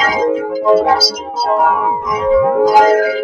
i'm gonna bust Thank you.